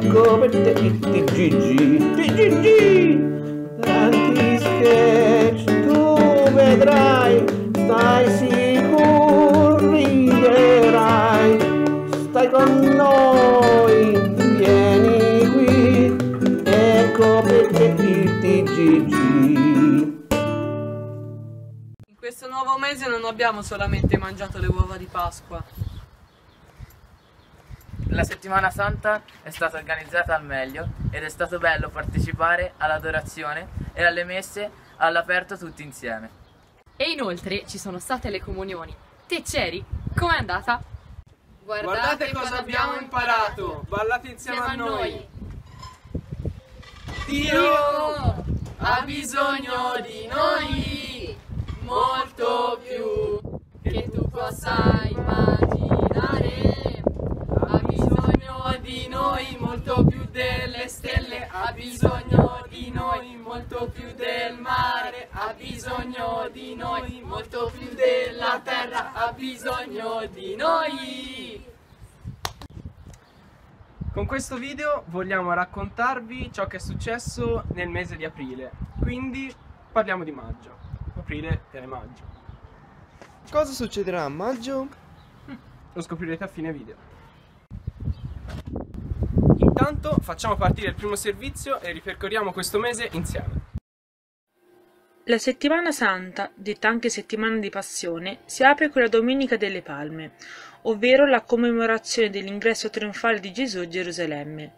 ecco per te il TGG, TGG, tanti sketch, tu vedrai, stai sicuro, riderai, stai con noi, vieni qui, ecco per te il TGG. In questo nuovo mese non abbiamo solamente mangiato le uova di Pasqua. La settimana santa è stata organizzata al meglio ed è stato bello partecipare all'adorazione e alle messe all'aperto tutti insieme. E inoltre ci sono state le comunioni. Te c'eri? Com'è andata? Guardate cosa abbiamo imparato! Ballate insieme a noi! Dio ha bisogno di noi bisogno di noi molto più del mare ha bisogno di noi molto più della terra ha bisogno di noi con questo video vogliamo raccontarvi ciò che è successo nel mese di aprile quindi parliamo di maggio aprile e maggio Cosa succederà a maggio? lo scoprirete a fine video. Intanto facciamo partire il primo servizio e ripercorriamo questo mese insieme. La settimana santa, detta anche settimana di passione, si apre con la Domenica delle Palme, ovvero la commemorazione dell'ingresso trionfale di Gesù a Gerusalemme.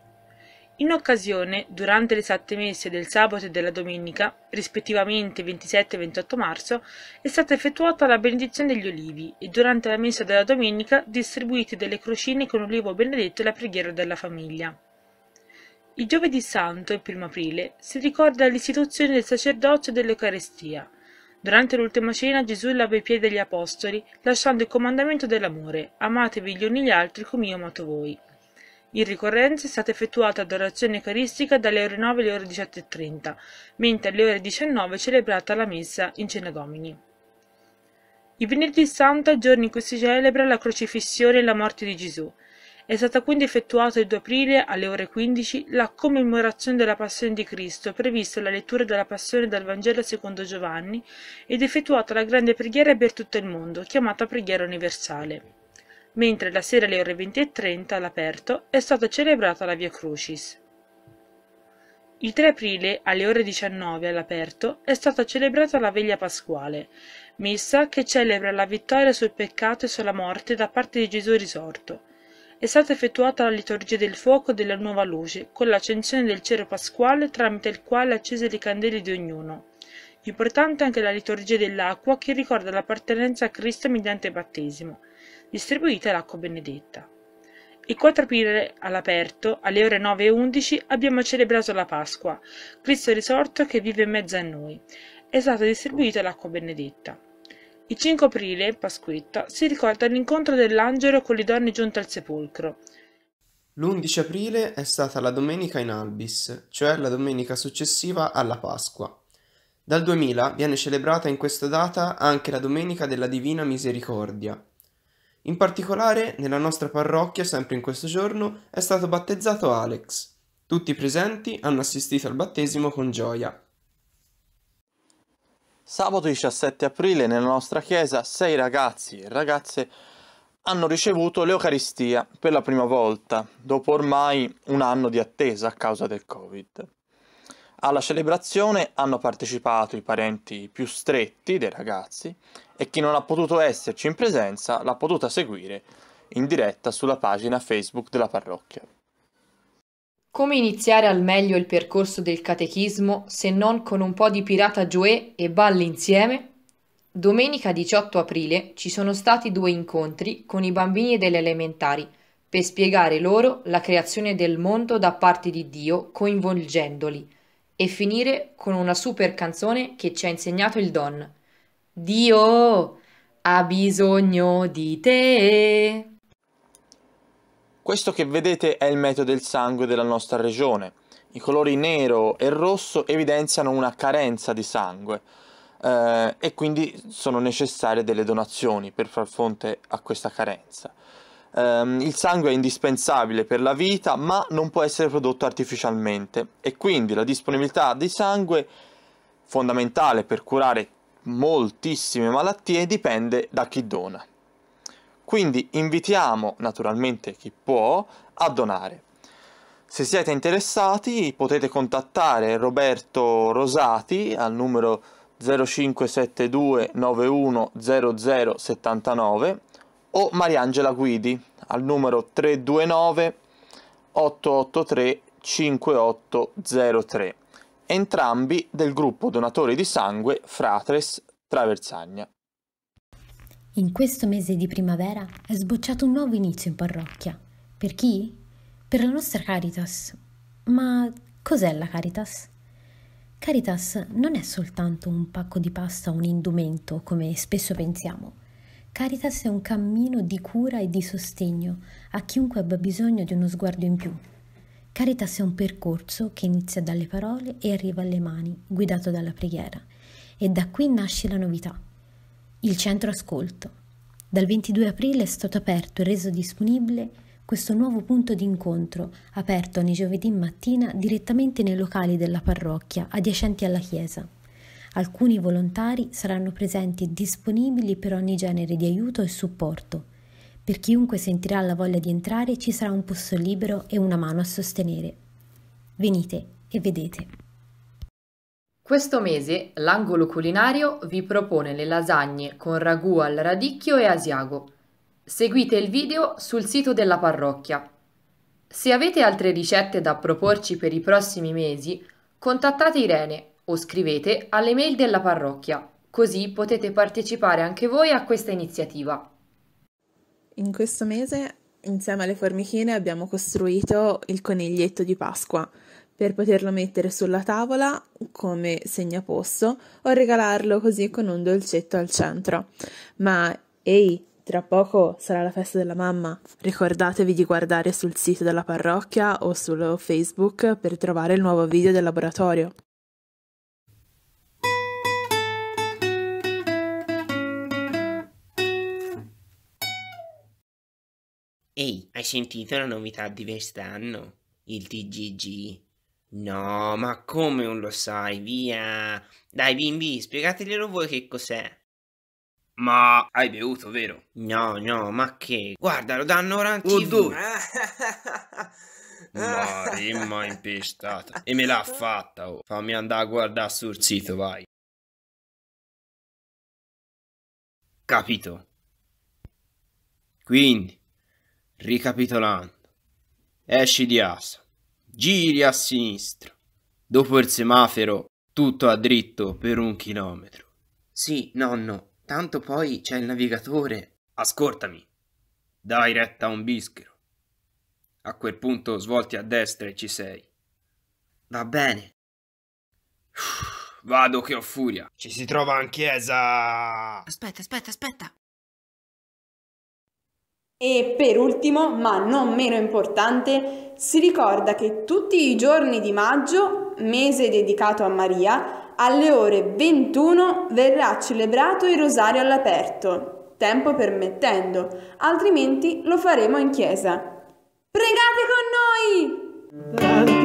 In occasione, durante le sette messe del sabato e della domenica, rispettivamente 27 e 28 marzo, è stata effettuata la benedizione degli olivi e durante la messa della domenica distribuite delle crocine con olivo benedetto e la preghiera della famiglia. Il giovedì santo, il primo aprile, si ricorda l'istituzione del sacerdozio dell'Eucarestia. Durante l'ultima cena Gesù lava i piedi degli apostoli, lasciando il comandamento dell'amore, amatevi gli uni gli altri come io amato voi. In ricorrenza è stata effettuata adorazione eucaristica dalle ore 9 alle ore 18.30, mentre alle ore 19 è celebrata la messa in cena domini. Il venerdì santo è il giorno in cui si celebra la crocifissione e la morte di Gesù. È stata quindi effettuata il 2 aprile alle ore 15 la commemorazione della passione di Cristo, prevista la lettura della passione dal Vangelo secondo Giovanni ed effettuata la grande preghiera per tutto il mondo, chiamata preghiera universale. Mentre la sera alle ore 20.30 all'aperto è stata celebrata la Via Crucis. Il 3 aprile alle ore 19 all'aperto è stata celebrata la veglia pasquale, messa che celebra la vittoria sul peccato e sulla morte da parte di Gesù risorto. È stata effettuata la liturgia del fuoco della nuova luce, con l'accensione del cero pasquale tramite il quale accese le candele di ognuno. Importante anche la liturgia dell'acqua che ricorda l'appartenenza a Cristo mediante battesimo, distribuita l'acqua benedetta. Il 4 aprile all'aperto, alle ore 9 e 11, abbiamo celebrato la Pasqua, Cristo risorto che vive in mezzo a noi. È stata distribuita l'acqua benedetta. Il 5 aprile, Pasquetta, si ricorda l'incontro dell'angelo con le donne giunte al sepolcro. L'11 aprile è stata la domenica in albis, cioè la domenica successiva alla Pasqua. Dal 2000 viene celebrata in questa data anche la Domenica della Divina Misericordia. In particolare, nella nostra parrocchia, sempre in questo giorno, è stato battezzato Alex. Tutti i presenti hanno assistito al battesimo con gioia. Sabato 17 aprile nella nostra chiesa sei ragazzi e ragazze hanno ricevuto l'Eucaristia per la prima volta, dopo ormai un anno di attesa a causa del Covid. Alla celebrazione hanno partecipato i parenti più stretti dei ragazzi e chi non ha potuto esserci in presenza l'ha potuta seguire in diretta sulla pagina Facebook della parrocchia. Come iniziare al meglio il percorso del catechismo se non con un po' di pirata Joe e balli insieme? Domenica 18 aprile ci sono stati due incontri con i bambini delle elementari per spiegare loro la creazione del mondo da parte di Dio coinvolgendoli e finire con una super canzone che ci ha insegnato il Don. Dio ha bisogno di te. Questo che vedete è il metodo del sangue della nostra regione. I colori nero e rosso evidenziano una carenza di sangue eh, e quindi sono necessarie delle donazioni per far fronte a questa carenza. ehm, il sangue è indispensabile per la vita, ma non può essere prodotto artificialmente e quindi la disponibilità di sangue fondamentale per curare moltissime malattie dipende da chi dona. Quindi invitiamo naturalmente chi può a donare. Se siete interessati potete contattare Roberto Rosati al numero 0572 91 0079 o Mariangela Guidi al numero 329 883 5803, entrambi del gruppo donatori di sangue Fratres Traversagna. In questo mese di primavera è sbocciato un nuovo inizio in parrocchia. Per chi? Per la nostra Caritas. Ma cos'è la Caritas? Caritas non è soltanto un pacco di pasta o un indumento, come spesso pensiamo. Caritas è un cammino di cura e di sostegno a chiunque abbia bisogno di uno sguardo in più. Caritas è un percorso che inizia dalle parole e arriva alle mani, guidato dalla preghiera. E da qui nasce la novità. Il centro ascolto. Dal 22 aprile è stato aperto e reso disponibile questo nuovo punto di incontro, aperto ogni giovedì mattina direttamente nei locali della parrocchia adiacenti alla chiesa. Alcuni volontari saranno presenti e disponibili per ogni genere di aiuto e supporto. Per chiunque sentirà la voglia di entrare ci sarà un posto libero e una mano a sostenere. Venite e vedete. Questo mese l'angolo culinario vi propone le lasagne con ragù al radicchio e asiago. Seguite il video sul sito della parrocchia. Se avete altre ricette da proporci per i prossimi mesi, contattate Irene o scrivete alle mail della parrocchia, così potete partecipare anche voi a questa iniziativa. In questo mese, insieme alle formichine, abbiamo costruito il coniglietto di Pasqua per poterlo mettere sulla tavola come segnaposto o regalarlo così con un dolcetto al centro. Ma ehi, tra poco sarà la festa della mamma. Ricordatevi di guardare sul sito della parrocchia o sul Facebook per trovare il nuovo video del laboratorio. Ehi, hai sentito la novità di quest'anno? Il TGG? No, ma come non lo sai? Via! Dai, bimbi, spiegateglielo voi che cos'è. Ma hai bevuto, vero? No, no, ma che? Guarda, lo danno ora in Oh, TV. dove? Ma rimma impestata. E me l'ha fatta, oh. Fammi andare a guardare sul sito, vai. Capito? Quindi, ricapitolando, esci di asa, giri a sinistra, dopo il semaforo, tutto a dritto per un chilometro. Sì, nonno, tanto poi c'è il navigatore. Ascoltami, dai retta a un bischero. A quel punto svolti a destra e ci sei. Va bene. Vado che ho furia. Ci si trova in chiesa. Aspetta, aspetta, aspetta. E per ultimo, ma non meno importante, si ricorda che tutti i giorni di maggio, mese dedicato a Maria, alle ore 21 verrà celebrato il rosario all'aperto, tempo permettendo, altrimenti lo faremo in chiesa. Pregate con noi!